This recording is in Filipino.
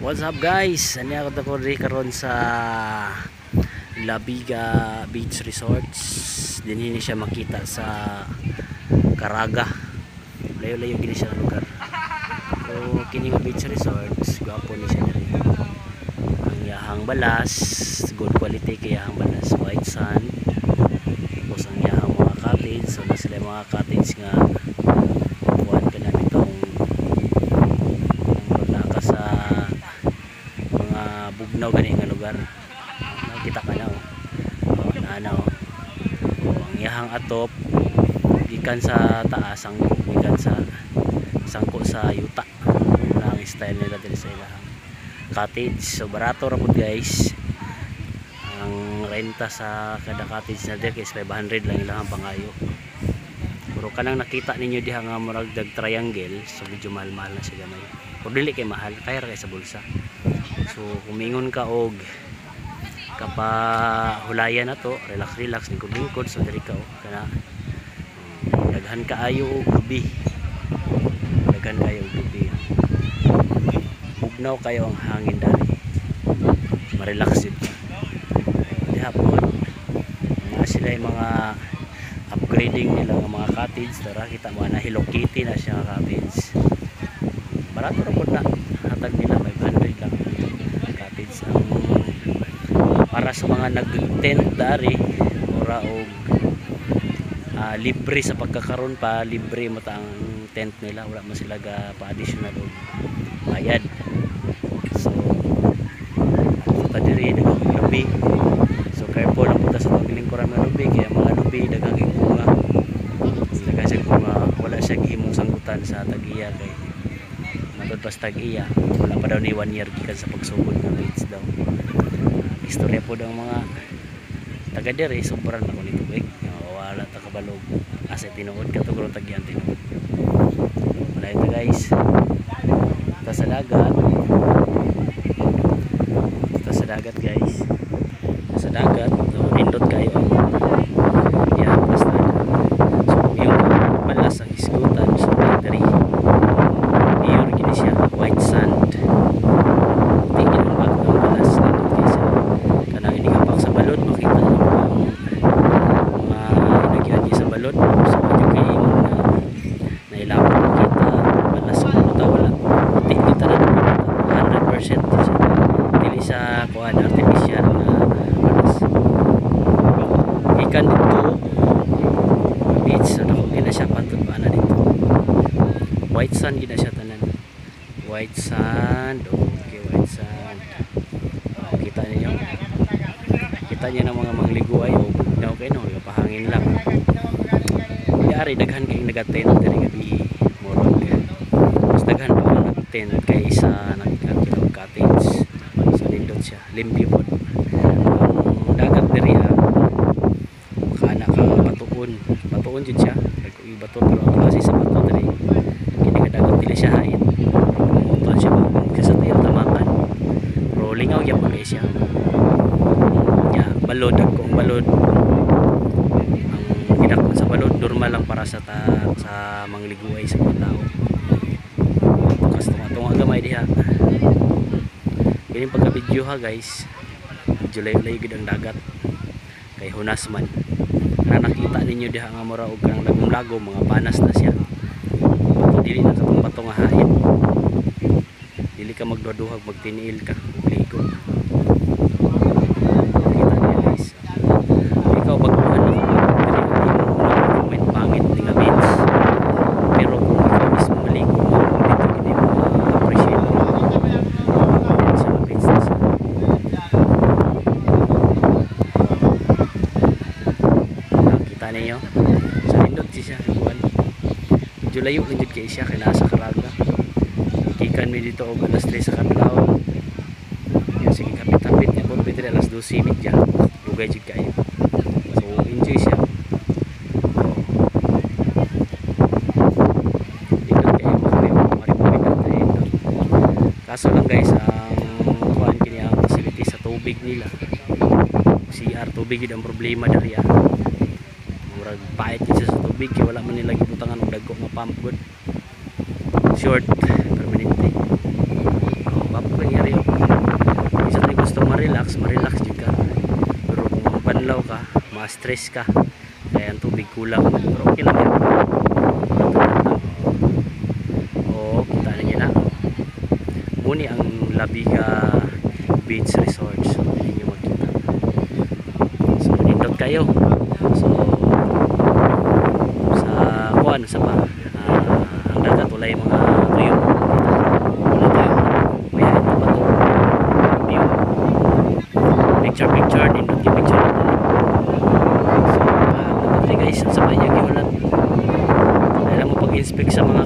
What's up guys? Ani ako dako ri karon sa Labiga Beach Resorts. Dinhi ni siya makita sa Caraga. Layo-layo gini siya lugar. So kini nga beach resorts, gwapo ni siya diri. Ang yahang balas, good quality kay yahang balas, white sand. Tapos ang yahang mga cottage, so na sila mga cottage nga bugnaw gani nga lugar. Nakita ka na oh. oh naana oh. oh. Ang yahang atop gikan sa taas ang gikan sa sangko sa yuta. Na ang style nila dito sa ilahang cottage. So barato ra pud guys. Ang renta sa kada cottage na dito is 500 lang ilang pangayo. Pero kanang nakita ninyo diha nga murag dag triangle so medyo mahal-mahal na siya gamay. Pero dili kay mahal kaya ra kay sa bulsa so kumingon ka og kapa hulayan na to. Relax relax. Lingkod lingkod so diri ka oh, kana um, daghan kaayo og gabi. Daghan kayo og gabi. Bugnaw kayo ang hangin dali. Ma-relax diha po mga sila yung mga upgrading nila ng mga cottage. Tara kita mo na Hello Kitty na siya cottage. Barato ra pud na hatag nila 500 lang cottage ang para sa mga nag-tent dari ora og ah, libre sa pagkakaroon pa libre mo ta ang tent nila wala man sila ga pa additional og bayad. So ta diri daghang labi so careful lang punta sa paglingkuran ng lubi kaya mga lubi daghang bunga daghang siya bunga wala siya gihimong sanggutan sa tagiya kay matod pas tag-iya wala pa daw ni one year gikan sa pagsugod ng beach daw istorya po daw mga taga dere sobrang ako nito eh. Wala ta kabalog asa tinuod ka to tagyan tinuod. Wala ito guys ito sa dagat guys sa dagat so, nindot kayo yeah basta so yung malas ang isgutan sa battery pure gini siya white sand tingin ang bag ng malas nindot kayo siya kanang inihapak sa balod makita nyo ang mga inagyan niya sa balod so pwede kayo na nailapot makita malas sa balota wala puti kita na 100% siya kuhan artificial na malas ikan dito beach so dako gina siya pantod ba na dito? White sand gina siya tanan. White sand okay white sand. Oh, kita niyo kita niyo ng mga mangliguay o bugnaw kayo no pahangin lang. Yari daghan kayong nagatent diri gabi morog mas daghan pa ang nagtent kaysa nagkakilog sa siya limpyo po ang dagat diri ah. Kana ka batuon batuon jud siya. Yung bato pero ang klase sa bato diri kini ka dagat dili siya hain. Moton siya ba? Kasi sa tayo tamakan rolling out yapon kay siya. Ya balod. Akong balod. Ang ginakon sa balod normal lang para sa ta, sa mangliguay sa mga tao. Kas tunga gamay diha kini pagka video ha guys. Layo-layo gid ang dagat. Kay hunas man. Na nakita ninyo diha nga mura og kanang lagom-lagom mga panas na siya. Bato na katong bato nga hain. Dili ka magduduhag magtiniil ka ligo kita niya guys ikaw baguhan na dili comment pangit ni nga beach pero kung ikaw mismo maligo mo dito gini mo appreciate sa mga beach na siya ninyo sa lindot siya kuan medyo layo lang kay siya kay nasa Caraga. Gikan mi dito og alas 3 sa kadlaw yan sige kapit-kapit ya pud pwede alas 12 media dugay jud kayo. So enjoy siya. Kaso lang guys ang kuan kini ang facility sa tubig nila. CR tubig yun ang problema dari ah Murag pait siya sa tubig kaya wala man nila gibutangan og dagko nga pump good. Short permanente. Oh, bapo kay ari og isa ni gusto ma-relax, ma-relax jud ka. Pero kung mapanlaw ka, ma-stress ka. Kaya ang tubig kulang, pero okay lang yan. Oh, kita na niya. Muni ang Labiga Beach Resort. So, hindi nyo makita. So, nindot kayo sa kuan sa pa ah, ang dagat wala mga tuyo. Wala tuyo. Kaya ito ba to view. Picture picture nindot yung picture. So uh, guys sa banyak yung ulat alam mo pag inspect sa mga